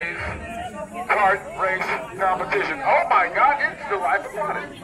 Cart race competition. Oh my God, it's the life of party.